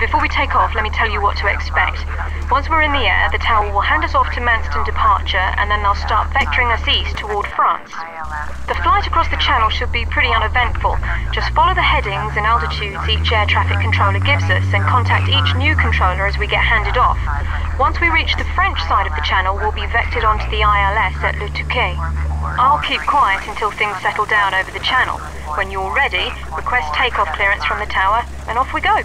before we take off, let me tell you what to expect. Once we're in the air, the tower will hand us off to Manston departure, and then they'll start vectoring us east toward France. The flight across the channel should be pretty uneventful. Just follow the headings and altitudes each air traffic controller gives us, and contact each new controller as we get handed off. Once we reach the French side of the channel, we'll be vectored onto the ILS at Le Touquet. I'll keep quiet until things settle down over the channel. When you're ready, request takeoff clearance from the tower, and off we go.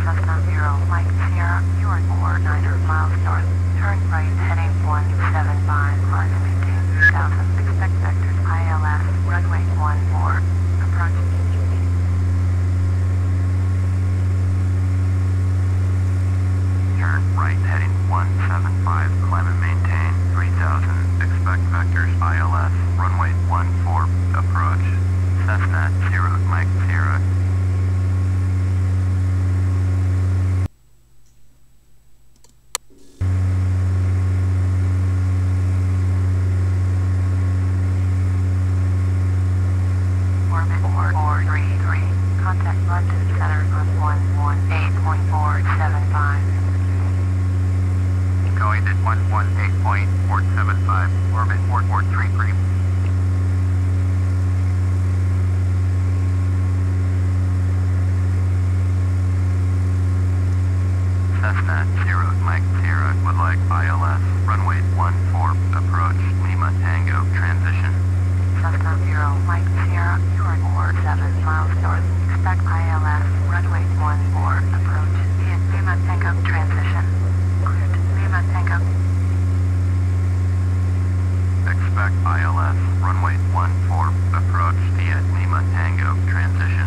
Cessna 0, Mike Sierra, you are 49 miles north, turn right heading 175, climb and maintain 3000. Expect vectors ILS, runway 14, approach Turn right heading 175, climb and maintain 3000. Expect vectors ILS, runway 14, approach. Cessna 0 Mike Sierra. Orbit 4433. Contact London Center on 118.475. Going at 118.475, orbit 4433. Cessna 0 Mike Sierra would like ILS, runway 14, approach Lima Tango, transition. Cessna 0, Mike Sierra, you are 47 miles north. Expect ILS, Quebec ILS, runway 14, approach Fiat Lima Tango, transition.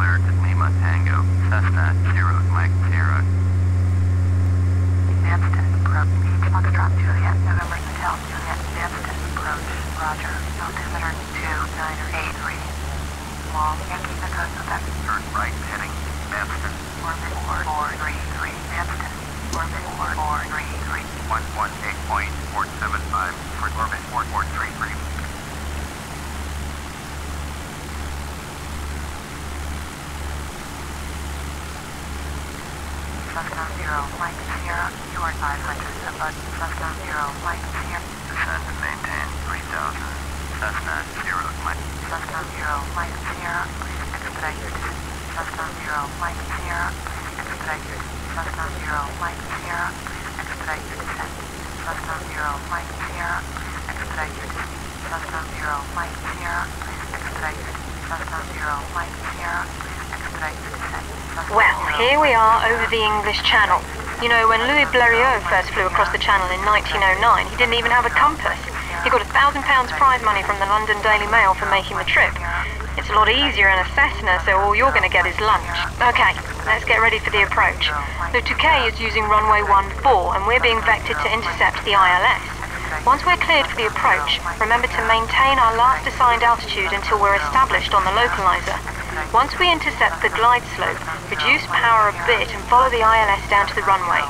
Clear to Lima Tango, Cessna 0, Mike Sierra. Manston, approach Beach Foxtrot Juliet, November Hotel Juliet, Manston, approach, roger, altimeter 2983. Long, Yankee Echo Quebec. Turn right, heading, Manston. Orbit 4433, Manston, orbit 4433. 118.475 for orbit 4433. 500 above Cessna Zero, Mike Sierra. Descend and maintain 3000. Cessna 0 Mike. Cessna Zero, Mike Sierra. Please expedite your descent. Cessna Zero, Mike Sierra. Please expedite your Cessna Zero, Mike Sierra. Please expedite your descent. Cessna Zero, Mike Sierra. Please expedite your descent. Cessna Zero, Mike Sierra. Please expedite your Cessna Zero, Mike Sierra. Please expedite your descent. Well, here we are over the English Channel. You know, when Louis Blériot first flew across the Channel in 1909, he didn't even have a compass. He got a thousand pounds prize money from the London Daily Mail for making the trip. It's a lot easier in a Cessna, so all you're going to get is lunch. Okay, let's get ready for the approach. Le Touquet is using runway 14, and we're being vectored to intercept the ILS. Once we're cleared for the approach, remember to maintain our last assigned altitude until we're established on the localizer. Once we intercept the glide slope, reduce power a bit and follow the ILS down to the runway.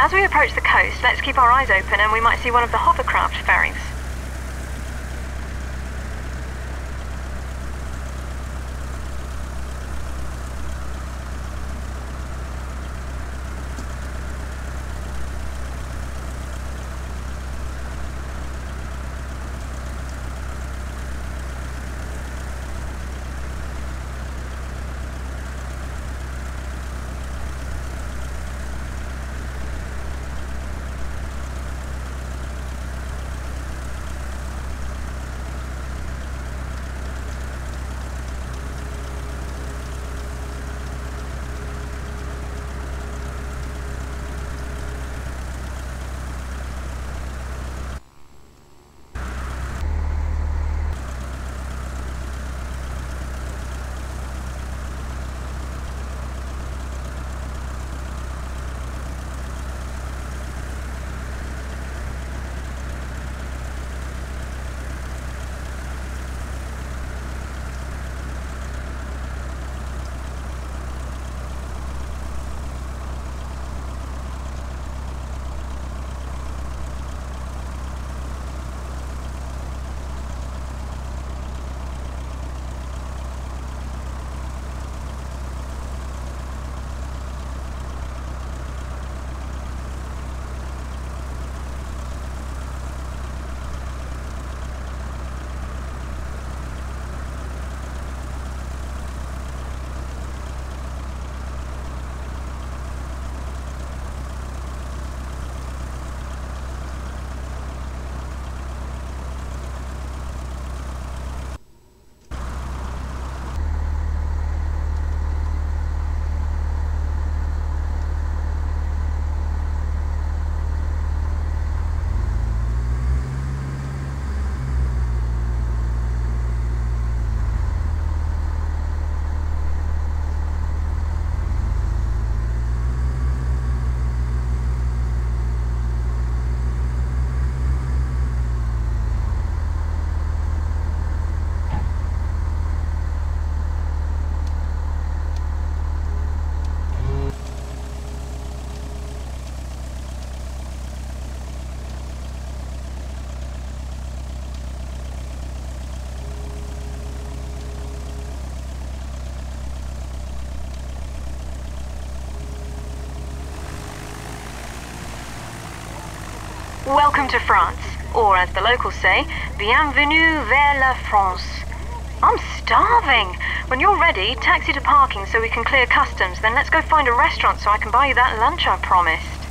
As we approach the coast, let's keep our eyes open and we might see one of the hovercraft ferries. Welcome to France, or as the locals say, bienvenue vers la France. I'm starving. When you're ready, taxi to parking so we can clear customs, then let's go find a restaurant so I can buy you that lunch I promised.